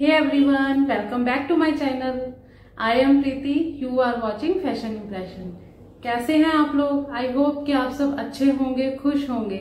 Hey everyone, welcome back to my channel. I am Preeti. You are watching Fashion Impression. कैसे हैं आप लोग I hope कि आप सब अच्छे होंगे खुश होंगे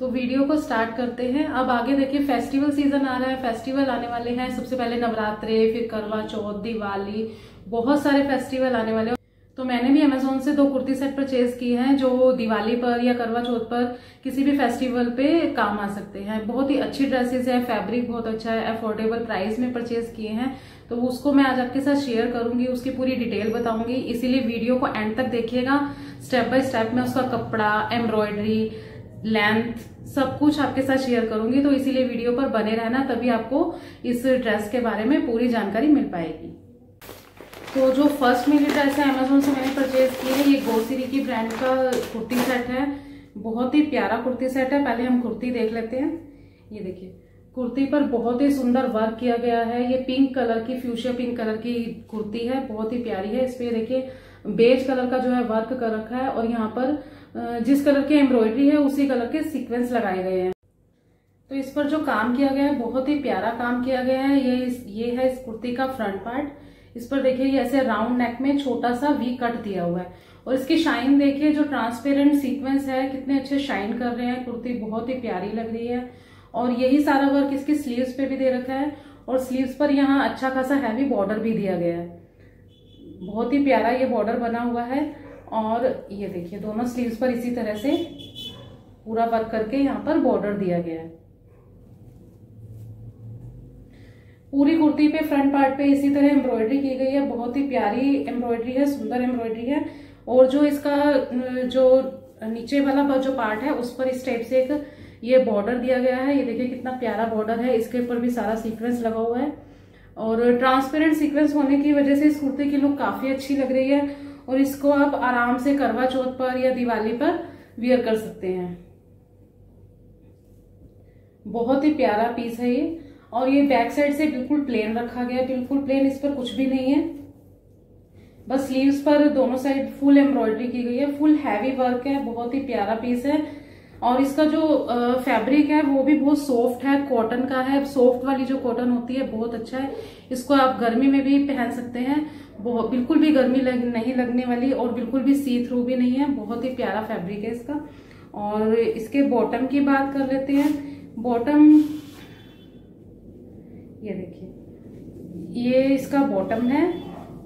तो वीडियो को स्टार्ट करते हैं अब आगे देखिए फेस्टिवल सीज़न आ रहा है फेस्टिवल आने वाले हैं सबसे पहले नवरात्रे फिर करवा चौथ दिवाली बहुत सारे फेस्टिवल आने वाले तो मैंने भी अमेजोन से दो कुर्ती सेट परचेज किए हैं जो दिवाली पर या करवा चौथ पर किसी भी फेस्टिवल पे काम आ सकते हैं। बहुत ही अच्छी ड्रेसेस है फैब्रिक बहुत अच्छा है अफोर्डेबल प्राइस में परचेज किए हैं। तो उसको मैं आज आपके साथ शेयर करूँगी, उसकी पूरी डिटेल बताऊँगी। इसीलिए वीडियो को एंड तक देखिएगा। स्टेप बाय स्टेप में उसका कपड़ा एम्ब्रॉयडरी लेंथ सब कुछ आपके साथ शेयर करूँगी। तो इसीलिए वीडियो पर बने रहना, तभी आपको इस ड्रेस के बारे में पूरी जानकारी मिल पाएगी। तो जो फ़र्स्ट मेरी ड्रेस है अमेजोन से मैंने परचेज की है, ये गोसिरी की ब्रांड का कुर्ती सेट है। बहुत ही प्यारा कुर्ती सेट है। पहले हम कुर्ती देख लेते हैं। ये देखिए, कुर्ती पर बहुत ही सुंदर वर्क किया गया है। ये पिंक कलर की फ्यूशिया पिंक कलर की कुर्ती है। बहुत ही प्यारी है। इस पे देखिए बेज कलर का जो है वर्क कर रखा है और यहाँ पर जिस कलर की एम्ब्रॉयडरी है, उसी कलर के सीक्वेंस लगाए गए हैं। तो इस पर जो काम किया गया है, बहुत ही प्यारा काम किया गया है। ये ये है इस कुर्ती का फ्रंट पार्ट इस पर देखिए, ये ऐसे राउंड नेक में छोटा सा वी कट दिया हुआ है। और इसकी शाइन देखिए, जो ट्रांसपेरेंट सीक्वेंस है, कितने अच्छे शाइन कर रहे हैं। कुर्ती बहुत ही प्यारी लग रही है। और यही सारा वर्क इसकी स्लीव्स पे भी दे रखा है। और स्लीव्स पर यहाँ अच्छा खासा हैवी बॉर्डर भी दिया गया है। बहुत ही प्यारा ये बॉर्डर बना हुआ है। और ये देखिए, दोनों स्लीव्स पर इसी तरह से पूरा वर्क करके यहाँ पर बॉर्डर दिया गया है। पूरी कुर्ती पे फ्रंट पार्ट पे इसी तरह एम्ब्रॉयडरी की गई है। बहुत ही प्यारी एम्ब्रॉयडरी है, सुंदर एम्ब्रॉयडरी है। और जो इसका, जो नीचे वाला जो पार्ट है, उस पर इस टाइप से एक ये बॉर्डर दिया गया है। ये देखिए कितना प्यारा बॉर्डर है। इसके ऊपर भी सारा सीक्वेंस लगा हुआ है। और ट्रांसपेरेंट सीक्वेंस होने की वजह से इस कुर्ती की लुक काफ़ी अच्छी लग रही है। और इसको आप आराम से करवा चौथ पर या दिवाली पर वियर कर सकते हैं। बहुत ही प्यारा पीस है ये। और ये बैक साइड से बिल्कुल प्लेन रखा गया है बिल्कुल प्लेन इस पर कुछ भी नहीं है। बस स्लीव्स पर दोनों साइड फुल एम्ब्रॉयडरी की गई है फुल हैवी वर्क है बहुत ही प्यारा पीस है। और इसका जो फैब्रिक है वो भी बहुत सॉफ्ट है कॉटन का है। सॉफ्ट वाली जो कॉटन होती है बहुत अच्छा है। इसको आप गर्मी में भी पहन सकते हैं। बहुत बिल्कुल भी गर्मी लग, नहीं लगने वाली और बिल्कुल भी सी थ्रू भी नहीं है। बहुत ही प्यारा फैब्रिक है इसका। और इसके बॉटम की बात कर लेते हैं। बॉटम ये देखिए ये इसका बॉटम है।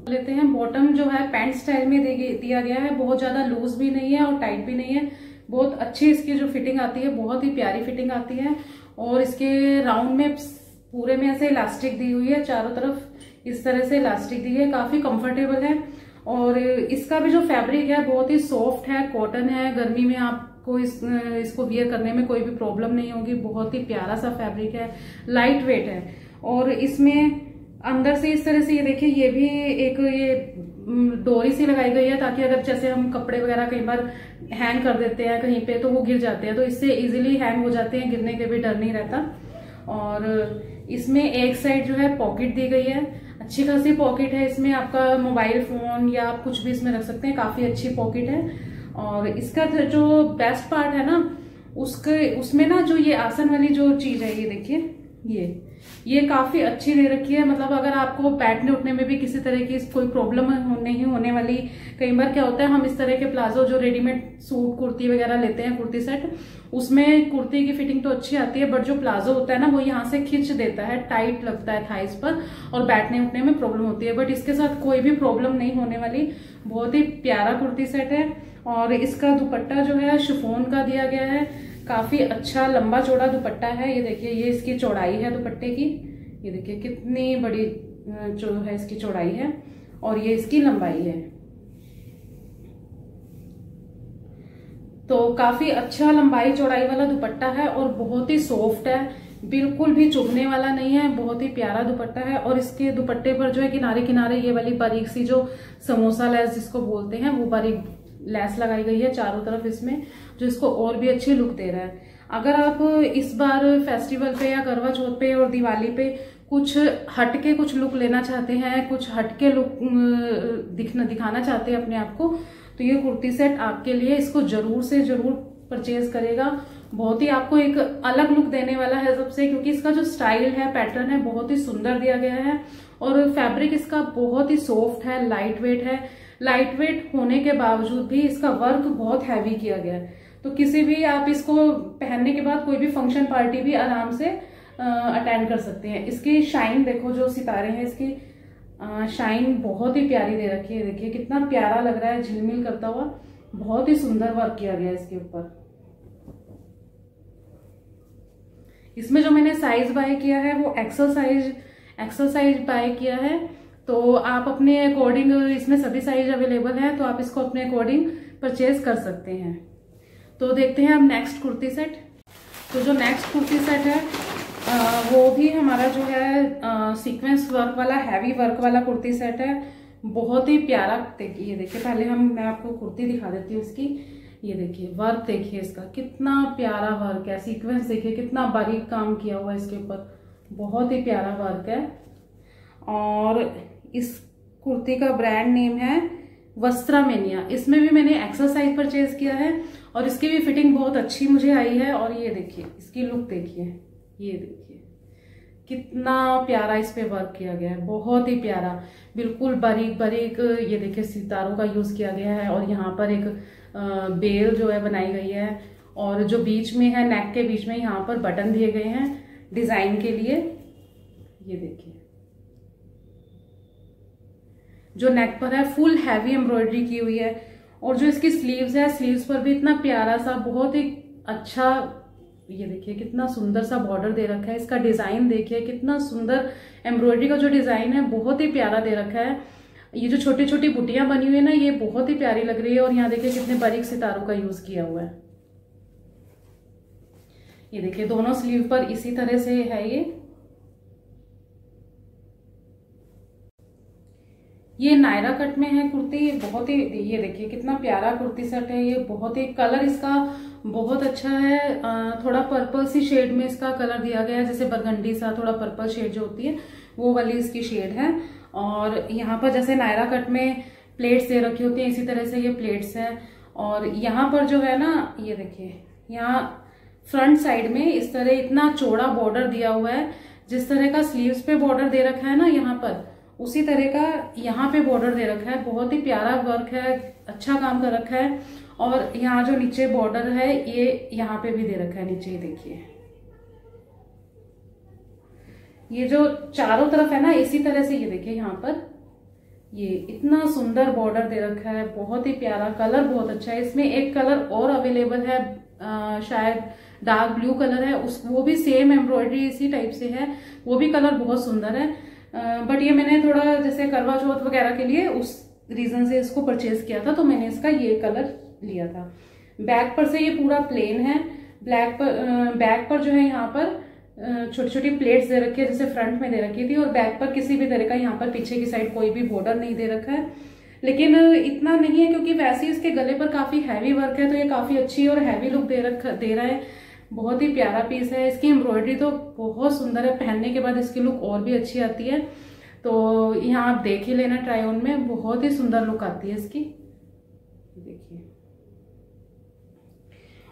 लेते हैं बॉटम जो है पैंट स्टाइल में दिया गया है। बहुत ज़्यादा लूज भी नहीं है और टाइट भी नहीं है। बहुत अच्छी इसकी जो फिटिंग आती है, बहुत ही प्यारी फिटिंग आती है। और इसके राउंड में पूरे में ऐसे इलास्टिक दी हुई है, चारों तरफ़ इस तरह से इलास्टिक दी है। काफ़ी कंफर्टेबल है। और इसका भी जो फैब्रिक है, बहुत ही सॉफ्ट है कॉटन है। गर्मी में आपको इस, इसको वियर करने में कोई भी प्रॉब्लम नहीं होगी। बहुत ही प्यारा सा फैब्रिक है। लाइट वेट है। और इसमें अंदर से इस तरह से, ये देखिए, ये भी एक, ये डोरी सी लगाई गई है ताकि अगर जैसे हम कपड़े वगैरह कई बार हैंग कर देते हैं कहीं पे तो वो गिर जाते हैं। तो इससे इजीली हैंग हो जाते हैं, गिरने के भी डर नहीं रहता। और इसमें एक साइड जो है पॉकेट दी गई है। अच्छी खासी पॉकेट है इसमें, आपका मोबाइल फ़ोन या आप कुछ भी इसमें रख सकते हैं, काफ़ी अच्छी पॉकेट है। और इसका जो बेस्ट पार्ट है ना, उसके, उसमें ना जो ये आसन वाली जो चीज़ है, ये देखिए, ये। ये काफ़ी अच्छी दे रखी है। मतलब अगर आपको बैठने उठने में भी किसी तरह की कोई प्रॉब्लम नहीं होने वाली, कई बार क्या होता है, हम इस तरह के प्लाजो जो रेडीमेड सूट, कुर्ती वगैरह लेते हैं, कुर्ती सेट उसमें कुर्ती की फिटिंग तो अच्छी आती है बट जो प्लाजो होता है ना, वो यहाँ से खिंच देता है टाइट लगता है थाइस पर और बैठने उठने में प्रॉब्लम होती है। बट इसके साथ कोई भी प्रॉब्लम नहीं होने वाली। बहुत ही प्यारा कुर्ती सेट है और इसका दुपट्टा जो है शिफोन का दिया गया है। काफ़ी अच्छा लंबा चौड़ा दुपट्टा है। ये देखिए, ये इसकी चौड़ाई है दुपट्टे की। ये देखिए, कितनी बड़ी जो है इसकी चौड़ाई है और ये इसकी लंबाई है। तो काफ़ी अच्छा लंबाई चौड़ाई वाला दुपट्टा है और बहुत ही सॉफ्ट है। बिल्कुल भी चुभने वाला नहीं है, बहुत ही प्यारा दुपट्टा है और इसके दुपट्टे पर जो है किनारे किनारे ये वाली बारीक सी जो समोसा लैस जिसको बोलते हैं, वो बारीक लेस लगाई गई है चारों तरफ़ इसमें, जो इसको और भी अच्छी लुक दे रहा है। अगर आप इस बार फेस्टिवल पे या करवा चौथ पे और दिवाली पे कुछ हटके कुछ लुक लेना चाहते हैं, कुछ हटके लुक दिखना, दिखाना चाहते हैं अपने आप को तो ये कुर्ती सेट आपके लिए इसको ज़रूर से ज़रूर परचेज करेगा। बहुत ही आपको एक अलग लुक देने वाला है सबसे, क्योंकि इसका जो स्टाइल है पैटर्न है, बहुत ही सुंदर दिया गया है। और फैब्रिक इसका बहुत ही सॉफ्ट है लाइट वेट है। लाइट वेट होने के बावजूद भी इसका वर्क बहुत हैवी किया गया है। तो किसी भी आप इसको पहनने के बाद कोई भी फ़ंक्शन पार्टी भी आराम से अटेंड कर सकते हैं। इसकी शाइन देखो जो सितारे हैं, इसकी शाइन बहुत ही प्यारी दे रखी है। देखिए, कितना प्यारा लग रहा है, झिलमिल करता हुआ। बहुत ही सुंदर वर्क किया गया इसके ऊपर। इसमें जो मैंने साइज़ बाय किया है, वो XL size XL size buy किया है। तो आप अपने अकॉर्डिंग इसमें सभी साइज़ अवेलेबल है तो आप इसको अपने अकॉर्डिंग परचेज कर सकते हैं। तो देखते हैं अब नेक्स्ट कुर्ती सेट तो जो नेक्स्ट कुर्ती सेट है आ, वो भी हमारा जो है सीक्वेंस वर्क वाला हैवी वर्क वाला कुर्ती सेट है। बहुत ही प्यारा देखिए ये देखिए पहले हम मैं आपको कुर्ती दिखा देती हूँ इसकी। ये देखिए वर्क देखिए इसका कितना प्यारा वर्क है। सीक्वेंस देखिए कितना बारीक काम किया हुआ है इसके ऊपर। बहुत ही प्यारा वर्क है। और इस कुर्ती का ब्रांड नेम है वस्त्रामेनिया इसमें भी मैंने एक्सरसाइज परचेज किया है और इसकी भी फिटिंग बहुत अच्छी मुझे आई है और ये देखिए, इसकी लुक देखिए, ये देखिए। कितना प्यारा इस पे वर्क किया गया है, बहुत ही प्यारा। बिल्कुल बारीक बारीक, ये देखिए, सितारों का यूज़ किया गया है और यहाँ पर एक बेल जो है बनाई गई है और जो बीच में है नेक के बीच में यहाँ पर बटन दिए गए हैं डिज़ाइन के लिए। ये देखिए। जो नेक पर है फुल हैवी एम्ब्रॉयडरी की हुई है और जो इसकी स्लीव्स है स्लीव्स पर भी इतना प्यारा सा, बहुत ही अच्छा ये देखिए कितना सुंदर सा बॉर्डर दे रखा है। इसका डिज़ाइन देखिए, कितना सुंदर एम्ब्रॉयडरी का जो डिज़ाइन है, बहुत ही प्यारा दे रखा है। ये जो छोटी छोटी बुटियाँ बनी हुई है ना, ये बहुत ही प्यारी लग रही है और यहाँ देखिए कितने बारीक सितारों का यूज़ किया हुआ है। ये देखिए, दोनों स्लीव पर इसी तरह से है ये। ये नायरा कट में है, कुर्ती ये बहुत ही, ये देखिए कितना प्यारा कुर्ती सेट है, ये बहुत ही कलर इसका बहुत अच्छा है। थोड़ा पर्पल सी शेड में इसका कलर दिया गया है, जैसे बरगंडी सा थोड़ा पर्पल शेड जो होती है, वो वाली इसकी शेड है। और यहाँ पर जैसे नायरा कट में प्लेट्स दे रखी होती है, इसी तरह से ये प्लेट्स है। और यहाँ पर जो है ना, ये देखिए, यहाँ फ्रंट साइड में इस तरह इतना चौड़ा बॉर्डर दिया हुआ है, जिस तरह का स्लीव्स पे बॉर्डर दे रखा है ना यहाँ पर उसी तरह का यहाँ पे बॉर्डर दे रखा है। बहुत ही प्यारा वर्क है अच्छा काम कर रखा है। और यहाँ जो नीचे बॉर्डर है ये यहाँ पे भी दे रखा है। नीचे ही देखिए। ये जो चारों तरफ़ है ना इसी तरह से ये देखिए यहाँ पर। ये इतना सुंदर बॉर्डर दे रखा है। बहुत ही प्यारा कलर बहुत अच्छा है। इसमें एक कलर और अवेलेबल है। आ, शायद डार्क ब्लू कलर है। उस वो भी सेम एम्ब्रॉयडरी इसी टाइप से है। वो भी कलर बहुत सुंदर है। बट ये मैंने थोड़ा जैसे करवा चौथ वगैरह के लिए उस रीजन से इसको परचेज किया था तो मैंने इसका ये कलर लिया था। बैक पर से ये पूरा प्लेन है। ब्लैक पर बैक पर जो है यहाँ पर छोटी छोटी प्लेट्स दे रखी है, जैसे फ्रंट में दे रखी थी, और बैक पर किसी भी तरह का यहाँ पर पीछे की साइड कोई भी बॉर्डर नहीं दे रखा है। लेकिन इतना नहीं है, क्योंकि वैसे ही इसके गले पर काफ़ी हैवी वर्क है तो ये काफ़ी अच्छी और हैवी लुक दे रख, दे रहा है। बहुत ही प्यारा पीस है। इसकी एम्ब्रॉयडरी तो बहुत सुंदर है। पहनने के बाद इसकी लुक और भी अच्छी आती है। तो यहाँ आप देख ही लेना ट्राई ऑन में। बहुत ही सुंदर लुक आती है इसकी। देखिए।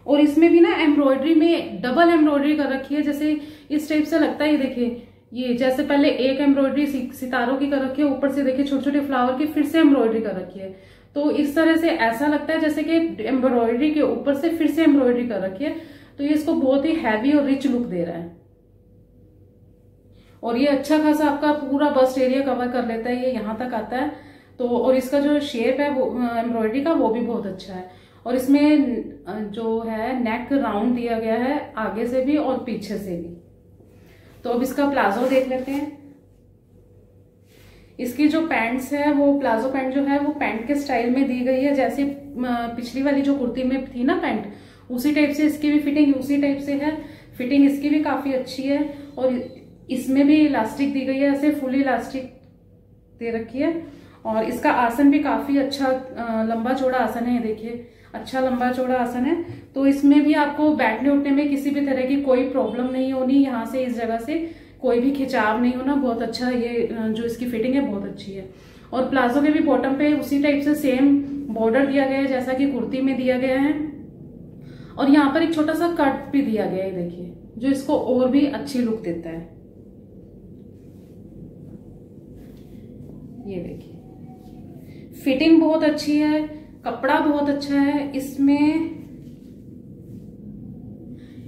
और इसमें भी ना एम्ब्रॉयडरी में डबल एम्ब्रॉयडरी कर रखी है। जैसे इस टाइप से लगता है देखिए। ये जैसे पहले एक एम्ब्रॉयडरी सितारों की कर रखी है, ऊपर से देखिए छोटे छोटे फ्लावर की फिर से एम्ब्रॉयडरी कर रखी है। तो इस तरह से ऐसा लगता है जैसे कि एम्ब्रॉयडरी के ऊपर से फिर से एम्ब्रॉयडरी कर रखी है। तो ये इसको बहुत ही हैवी और रिच लुक दे रहा है। और ये अच्छा खासा आपका पूरा बस्ट एरिया कवर कर लेता है, ये यहाँ तक आता है। तो और इसका जो शेप है वो एम्ब्रॉयडरी का, वो भी बहुत अच्छा है। और इसमें जो है नेक राउंड दिया गया है, आगे से भी और पीछे से भी। तो अब इसका प्लाजो देख लेते हैं। इसकी जो पैंट्स है, वो प्लाजो पैंट जो है, वो पैंट के स्टाइल में दी गई है। जैसे पिछली वाली जो कुर्ती में थी ना पैंट उसी टाइप से इसकी भी फिटिंग उसी टाइप से है। फिटिंग इसकी भी काफ़ी अच्छी है और इसमें भी इलास्टिक दी गई है, ऐसे फुल इलास्टिक दे रखी है। और इसका आसन भी काफ़ी अच्छा लंबा चौड़ा आसन है देखिए। अच्छा लंबा चौड़ा आसन है। तो इसमें भी आपको बैठने उठने में किसी भी तरह की कोई प्रॉब्लम नहीं होनी, यहाँ से, इस जगह से। कोई भी खिंचाव नहीं होना, बहुत अच्छा ये जो इसकी फिटिंग है, बहुत अच्छी है। और प्लाजो के भी बॉटम पे उसी टाइप से सेम बॉर्डर दिया गया है, जैसा कि कुर्ती में दिया गया है। और यहाँ पर एक छोटा सा कट भी दिया गया है, देखिए, जो इसको और भी अच्छी लुक देता है। ये देखिए। फिटिंग बहुत अच्छी है, कपड़ा बहुत अच्छा है, इसमें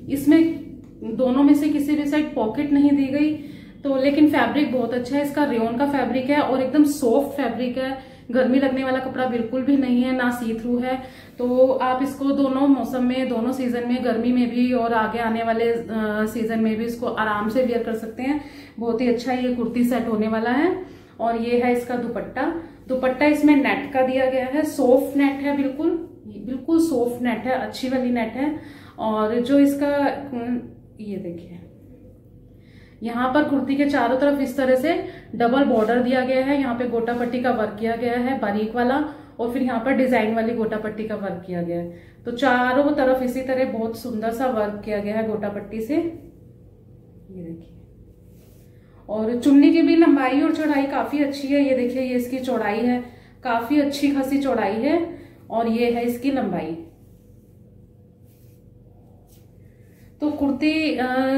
इसमें दोनों में से किसी भी साइड पॉकेट नहीं दी गई तो लेकिन फैब्रिक बहुत अच्छा है, इसका रेन का फैब्रिक है और एकदम सॉफ्ट फैब्रिक है। गर्मी लगने वाला कपड़ा बिल्कुल भी नहीं है, ना सी थ्रू है। तो आप इसको दोनों मौसम में, दोनों सीज़न में, गर्मी में भी और आगे आने वाले सीज़न में भी इसको आराम से वेयर कर सकते हैं। बहुत ही अच्छा ये कुर्ती सेट होने वाला है और ये है इसका दुपट्टा। दुपट्टा इसमें नेट का दिया गया है। सॉफ्ट नेट है बिल्कुल। बिल्कुल सॉफ्ट नेट है, अच्छी वाली नेट है। और जो इसका, ये देखिए। यहाँ पर कुर्ती के चारों तरफ़ इस तरह से डबल बॉर्डर दिया गया है। यहाँ पे गोटा पट्टी का वर्क किया गया है, बारीक वाला, और फिर यहाँ पर डिज़ाइन वाली गोटा पट्टी का वर्क किया गया है। तो चारों तरफ़ इसी तरह बहुत सुंदर सा वर्क किया गया है गोटा पट्टी से। ये देखिए। और चुन्नी की भी लंबाई और चौड़ाई काफ़ी अच्छी है। ये देखिए, ये इसकी चौड़ाई है। काफ़ी अच्छी खासी चौड़ाई है और ये है इसकी लंबाई। तो कुर्ती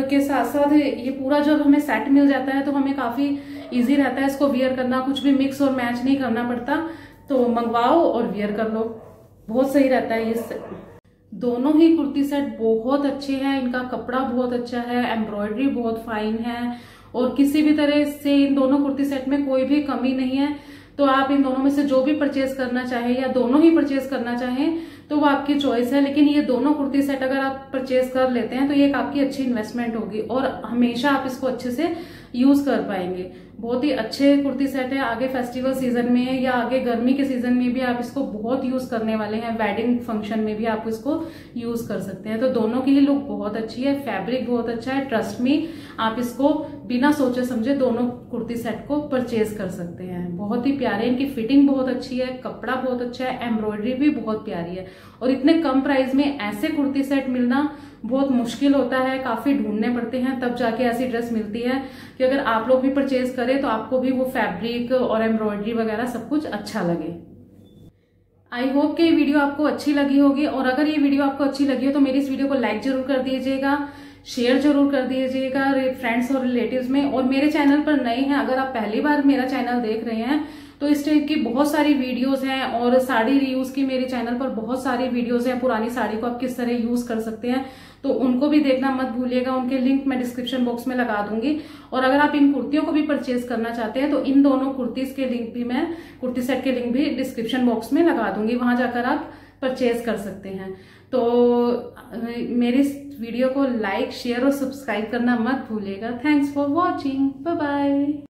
के साथ साथ ये पूरा जब हमें सेट मिल जाता है तो हमें काफ़ी इजी रहता है इसको वियर करना। कुछ भी मिक्स और मैच नहीं करना पड़ता तो मंगवाओ और वियर कर लो। बहुत सही रहता है ये दोनों ही कुर्ती सेट बहुत अच्छे हैं। इनका कपड़ा बहुत अच्छा है एम्ब्रॉयडरी बहुत फाइन है। और किसी भी तरह से इन दोनों कुर्ती सेट में कोई भी कमी नहीं है। तो आप इन दोनों में से जो भी परचेज करना चाहे या दोनों ही परचेज करना चाहें तो वो आपकी चॉइस है, लेकिन ये दोनों कुर्ती सेट अगर आप परचेज कर लेते हैं तो ये एक आपकी अच्छी इन्वेस्टमेंट होगी और हमेशा आप इसको अच्छे से यूज़ कर पाएँगे। बहुत ही अच्छे कुर्ती सेट है। आगे फेस्टिवल सीज़न में या आगे गर्मी के सीज़न में भी आप इसको बहुत यूज़ करने वाले हैं। वेडिंग फ़ंक्शन में भी आप इसको यूज़ कर सकते हैं। तो दोनों की ही लुक बहुत अच्छी है। फैब्रिक बहुत अच्छा है। ट्रस्ट में आप इसको बिना सोचे समझे दोनों कुर्ती सेट को परचेज कर सकते हैं। बहुत ही प्यारे इनकी फिटिंग बहुत अच्छी है। कपड़ा बहुत अच्छा है। एम्ब्रॉयडरी भी बहुत प्यारी है। और इतने कम प्राइस में ऐसे कुर्ती सेट मिलना बहुत मुश्किल होता है। काफ़ी ढूँढने पड़ते हैं। तब जाके ऐसी ड्रेस मिलती है कि अगर आप लोग भी परचेज करें तो आपको भी वो फैब्रिक और एम्ब्रॉयडरी वगैरह सब कुछ अच्छा लगे। आई होप कि ये वीडियो आपको अच्छी लगी होगी और अगर ये वीडियो आपको अच्छी लगी हो तो मेरी इस वीडियो को लाइक ज़रूर कर दीजिएगा शेयर ज़रूर कर दीजिएगा फ्रेंड्स और रिलेटिव्स में और मेरे चैनल पर नए हैं, अगर आप पहली बार मेरा चैनल देख रहे हैं तो इस टाइप की बहुत सारी वीडियोस हैं और साड़ी रीयूज की मेरे चैनल पर बहुत सारी वीडियोस हैं, पुरानी साड़ी को आप किस तरह यूज़ कर सकते हैं तो उनको भी देखना मत भूलिएगा, उनके लिंक मैं डिस्क्रिप्शन बॉक्स में लगा दूँगी। और अगर आप इन कुर्तियों को भी परचेज करना चाहते हैं तो इन दोनों कुर्तीज के लिंक भी मैं, कुर्ती सेट के लिंक भी डिस्क्रिप्शन बॉक्स में लगा दूँगी। वहाँ जाकर आप परचेज कर सकते हैं। तो मेरी इस वीडियो को लाइक शेयर और सब्सक्राइब करना मत भूलिएगा। Thanks for watching bye